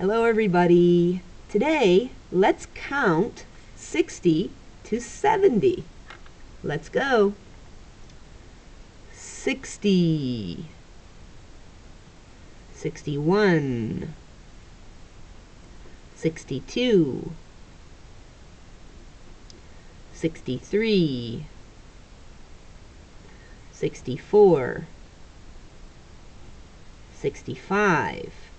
Hello, everybody. Today, let's count 60 to 70. Let's go. 60, 61, 62, 63, 64, 65,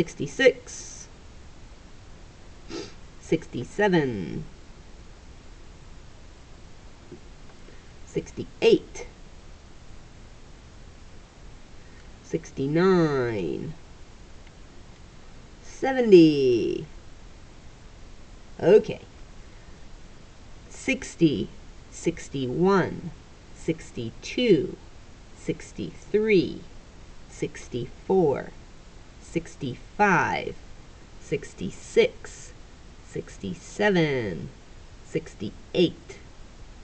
66, 67, 68, 69, 70. Okay. 60, 61, 62, 63, 64, 65, 66, 67, 68,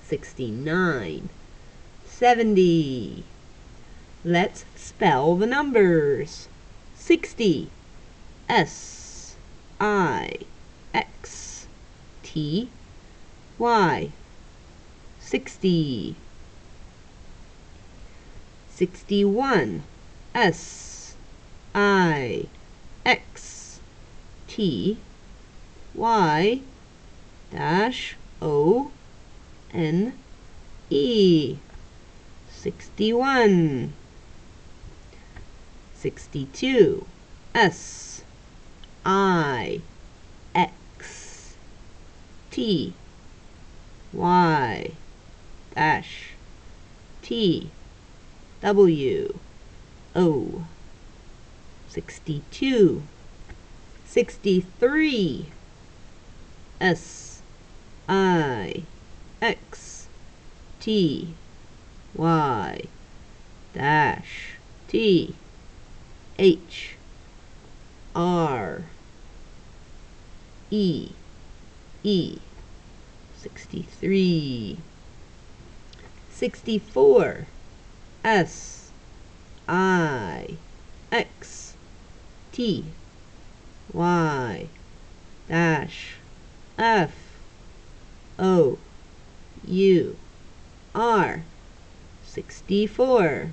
69, 70. Let's spell the numbers. 60, S, I, X, T, Y. 60. 61, S, I, X, T, Y, dash, O, N, E. 61. 62, S, I, X, T, Y, dash, T, W, O. 62, 63, S, I, X, T, Y, dash, T, H, R, E, E. 63, 64, S, I, X, T, Y, dash, F, O, U, R, 64,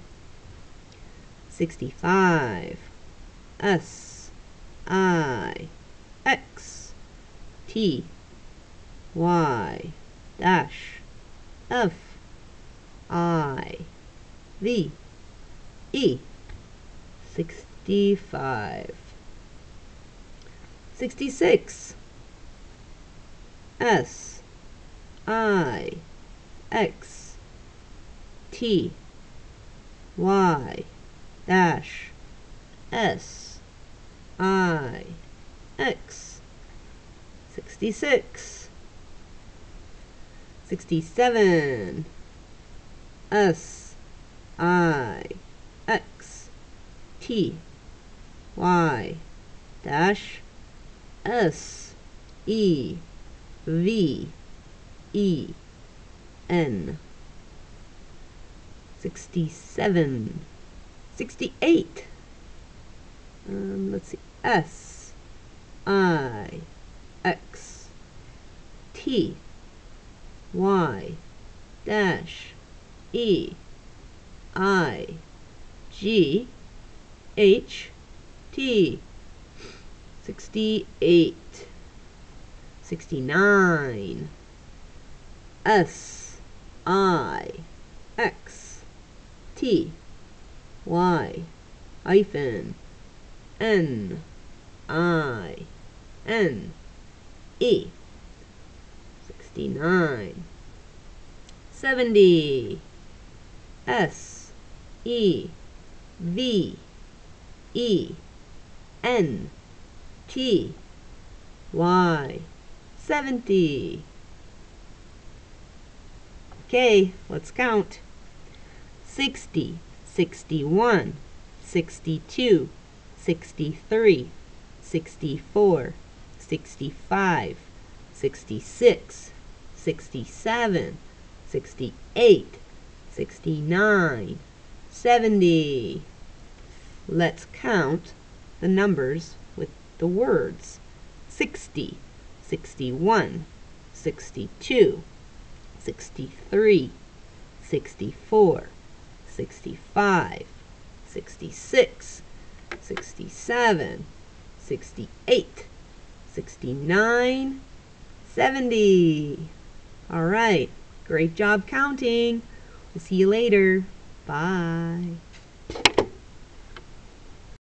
65, S, I, X, T, Y, dash, F, I, V, E, 65, 66, S, I, X, T, Y, dash, S, I, X, 66, 67, S, I, X, T, Y, dash, S, E, V, E, N. 67, 68. Um, let's see. S, I, X, T, Y, dash, E, I, G, H, T. 68, 69, S, I, X, T, Y, hyphen, N, I, N, E. 69, 70, S, E, V, E, N, T, Y, 70. Okay, let's count. 60, 61, 62, 63, 64, 65, 66, 67, 68, 69, 70. Let's count the numbers with the words. 60, 61, 62, 63, 64, 65, 66, 67, 68, 69, 70. All right, great job counting. We'll see you later. Bye.